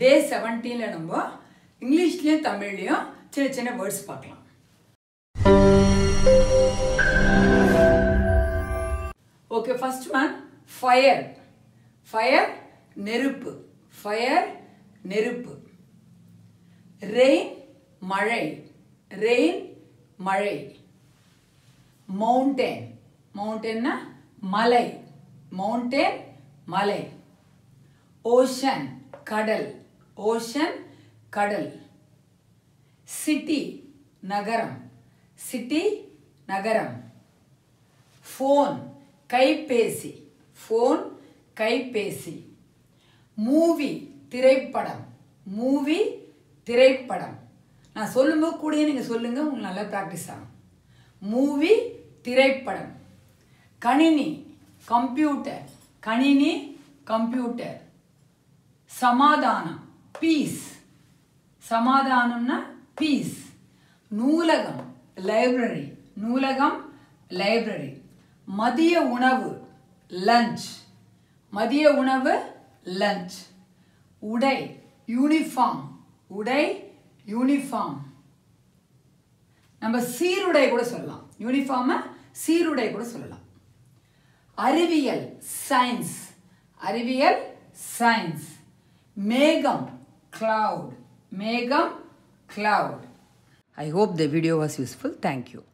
டே செவன்டீனில் நம்ம இங்கிலீஷ்லேயும் தமிழ்லேயும் சின்ன சின்ன வேர்ட்ஸ் பார்க்கலாம். Okay first one fire fire நெருப்பு. ஃபயர் நெருப்பு. ரெயின் மழை. ரெயின் மழை. மவுண்டேன் மவுண்டேன்னா மலை. மவுண்டேன் மலை. ஓஷன் கடல். ஓஷன் கடல். சிட்டி நகரம். சிட்டி நகரம். ஃபோன் கைபேசி. ஃபோன் கைபேசி. மூவி திரைப்படம். மூவி திரைப்படம். நான் சொல்லும்போது கூடயே நீங்கள் சொல்லுங்கள் உங்களுக்கு நல்லா ப்ராக்டிஸ் ஆகும். மூவி திரைப்படம். கணினி கம்ப்யூட்டர் கணினி கம்ப்யூட்டர் சமாதானம். பீஸ் சமாதானம்னா பீஸ் நூலகம் லைப்ரரி நூலகம் லைப்ரரி மதிய உணவு லஞ்ச் மதிய உணவு லஞ்ச் உடை யூனிஃபார்ம் உடை யூனிஃபார்ம் நம்ம சீருடை கூட சொல்லலாம். யூனிஃபார்மை சீருடை கூட சொல்லலாம். அறிவியல் சயின்ஸ் அறிவியல் சயின்ஸ் மேகம் cloud. Megam cloud. I hope the video was useful. Thank you.